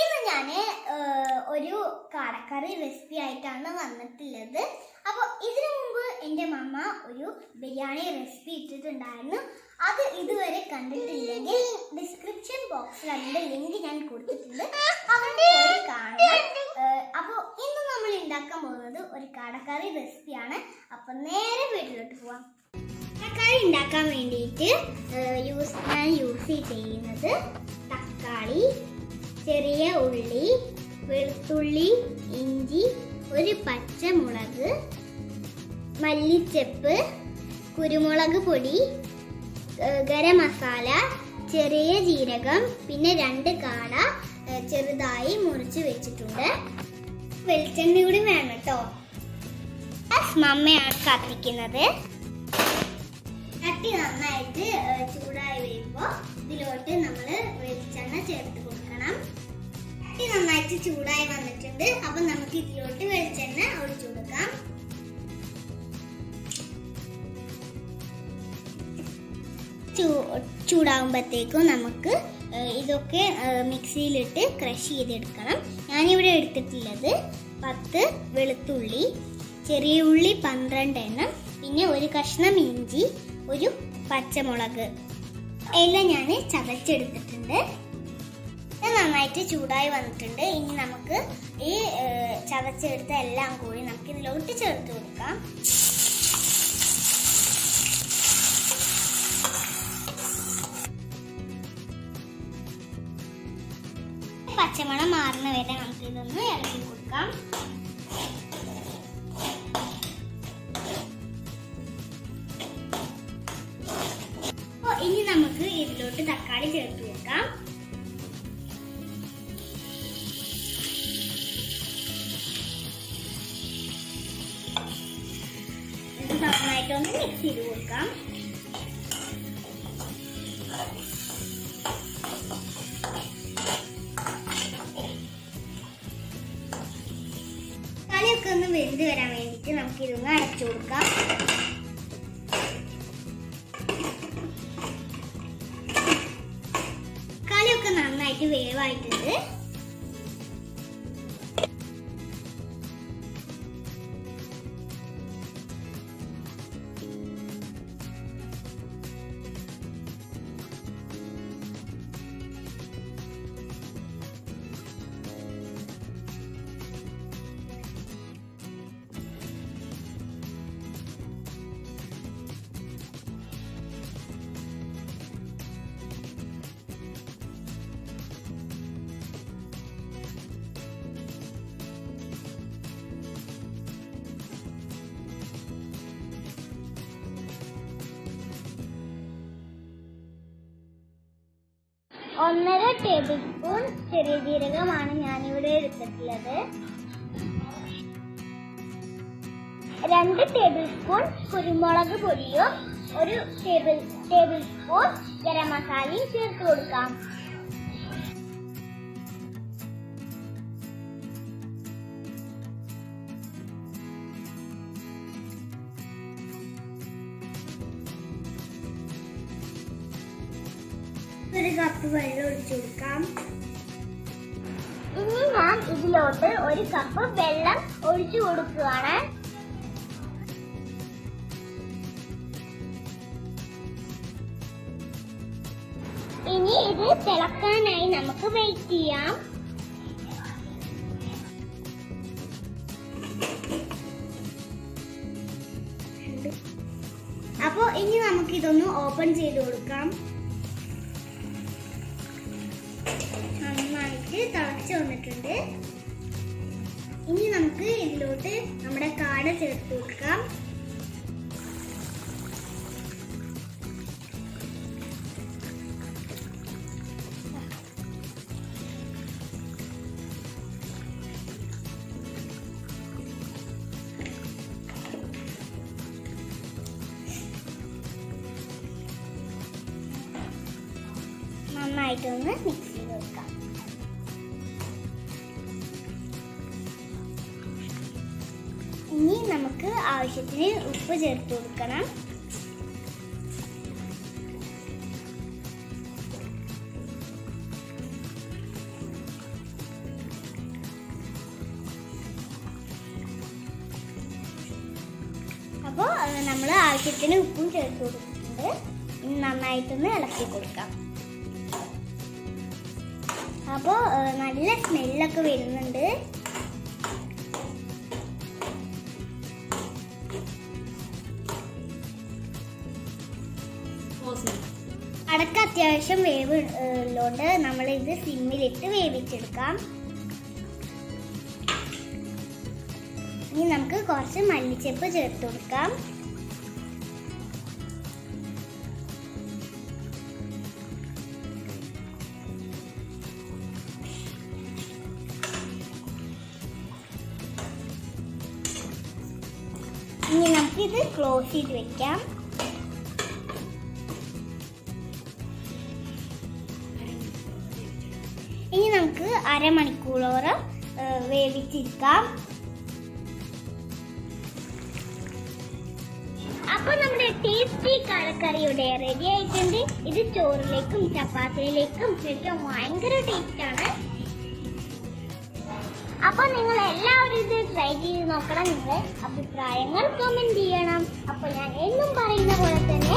ഇന്ന് ഞാൻ ഒരു കാടക്കറി റെസിപ്പി ആയിട്ടാണ് വന്നിട്ടുള്ളത്. അപ്പോൾ ഇതിനു മുമ്പ് എന്റെ മമ്മ ഒരു ബിരിയാണി റെസിപ്പി ഇട്ടിട്ടുണ്ടായിരുന്നു. അത് ഇതുവരെ കണ്ടിട്ടില്ലെങ്കിൽ ഡിസ്ക്രിപ്ഷൻ ബോക്സിൽ അതിന്റെ ലിങ്ക് ഞാൻ കൊടുത്തിട്ടുണ്ട്. അവിടെ കാണണം. അപ്പോൾ ഇന്ന് നമ്മൾ ഉണ്ടാക്കാൻ പോകുന്നത് ഒരു കാടക്കറി റെസിപ്പിയാണ് അപ്പോൾ നേരെ വീട്ടിലോട്ട് പോവാം. ഉണ്ടാക്കാൻ വേണ്ടിയിട്ട് യൂസ് ഞാൻ യൂസ് ചെയ്യുന്നത് തക്കാളി ചെറിയ ഉള്ളി വെളുത്തുള്ളി ഇഞ്ചി ഒരു പച്ചമുളക് മല്ലിച്ചപ്പ് കുരുമുളക് പൊടി ഗരം മസാല ചെറിയ ജീരകം പിന്നെ രണ്ട് കാട ചെറുതായി മുറിച്ച് വെച്ചിട്ടുണ്ട്. വെളിച്ചെണ്ണ കൂടി വേണം കേട്ടോ. മമ്മയാണ് കത്തിക്കുന്നത് ചട്ടി നന്നായിട്ട് ചൂടായി വരുമ്പോൾ ഇതിലോട്ട് നമ്മൾ വെളിച്ചെണ്ണ ചേർത്ത് കൊടുക്കണം. ചട്ടി നന്നായിട്ട് ചൂടായി വന്നിട്ടുണ്ട്. അപ്പൊ നമുക്ക് ഇതിലോട്ട് വെളിച്ചെണ്ണ ഒഴിച്ചു കൊടുക്കാം. ചൂടാകുമ്പോഴത്തേക്കും നമുക്ക് ഇതൊക്കെ മിക്സിയിലിട്ട് ക്രഷ് ചെയ്തെടുക്കണം. ഞാനിവിടെ എടുത്തിട്ടുള്ളത് പത്ത് വെളുത്തുള്ളി ചെറിയ ഉള്ളി പന്ത്രണ്ട് എണ്ണം പിന്നെ ഒരു കഷ്ണം ഇഞ്ചി ഒരു പച്ചമുളക്. എല്ലാം ഞാൻ ചതച്ചെടുത്തിട്ടുണ്ട്. ഇത് നന്നായിട്ട് ചൂടായി വന്നിട്ടുണ്ട്. ഇനി നമുക്ക് ഈ ചതച്ചെടുത്ത എല്ലാം കൂടി നമുക്ക് ഇതിലോട്ട് ചേർത്ത് കൊടുക്കാം. പച്ചമുളക് മാറുന്ന വരെ നമുക്ക് ഇതൊന്ന് ഇറക്കി കൊടുക്കാം. തക്കാളി ചേർത്ത് ഇത് നന്നായിട്ടൊന്ന് മിക്സ് ചെയ്ത് കൊടുക്കാം. ഒന്ന് വെന്ത് വരാൻ വേണ്ടിയിട്ട് നമുക്ക് ഇതൊന്ന് അടച്ചു കൊടുക്കാം. നന്നായിട്ട് വേവായിട്ടുണ്ട് ഒന്നര ടേബിൾ സ്പൂൺ ചെറിയ ജീരകമാണ് ഞാനിവിടെ എടുത്തിട്ടുള്ളത്. രണ്ട് ടേബിൾ സ്പൂൺ കുരുമുളക് പൊടിയോ ഒരു ടേബിൾ ടേബിൾ സ്പൂൺ ഗരം മസാലയും ചേർത്ത് കൊടുക്കാം. ഒരു കപ്പ് വെള്ളം ഒഴിച്ചു കൊടുക്കാം. ഇനി ഞാൻ ഇതിലോട്ട് ഒരു കപ്പ് വെള്ളം ഒഴിച്ചു കൊടുക്കുകയാണ്. ഇനി ഇത് തിളക്കാനായി നമുക്ക് വെയിറ്റ് ചെയ്യാം. അപ്പോ ഇനി നമുക്ക് ഇതൊന്ന് ഓപ്പൺ ചെയ്ത് കൊടുക്കാം. ഇതിലോട്ട് നമ്മുടെ കാട ചേർത്ത് കൊടുക്കാം. നന്നായിട്ടൊന്ന് മിക്സ് ചെയ്ത് കൊടുക്കാം. നമുക്ക് ആവശ്യത്തിന് ഉപ്പ് ചേർത്ത് കൊടുക്കണം. അപ്പോൾ നമ്മൾ ആവശ്യത്തിന് ഉപ്പും ചേർത്ത് കൊടുത്തിട്ടുണ്ട്. നന്നായിട്ടൊന്ന് ഇളക്കി കൊടുക്കാം. അപ്പോൾ നല്ല സ്മെല്ലൊക്കെ വരുന്നുണ്ട്. അത്യാവശ്യം വേവ് ഉള്ളതുകൊണ്ട് നമ്മൾ ഇത് സിമ്മിലിട്ട് വേവിച്ചെടുക്കാം. ഇനി നമുക്ക് കുറച്ച് മല്ലിച്ചപ്പ് ചേർത്ത് കൊടുക്കാം. ഇനി നമുക്കിത് ക്ലോസ് ചെയ്ത് വെക്കാം. നമുക്ക് അരമണിക്കൂറോളം വേവിച്ചിരിക്കാം. അപ്പൊ നമ്മുടെ ടേസ്റ്റി കടക്കറി ഇവിടെ റെഡി ആയിട്ടുണ്ട്. ഇത് ചോറിലേക്കും ചപ്പാത്തിയിലേക്കും ശരിക്കും ഭയങ്കര ടേസ്റ്റ് ആണ്. അപ്പൊ നിങ്ങൾ എല്ലാവരും ഇത് ട്രൈ ചെയ്ത് നോക്കണം. നിങ്ങളുടെ അഭിപ്രായങ്ങൾ കമന്റ് ചെയ്യണം. അപ്പൊ ഞാൻ എന്നും പറയുന്ന പോലെ തന്നെ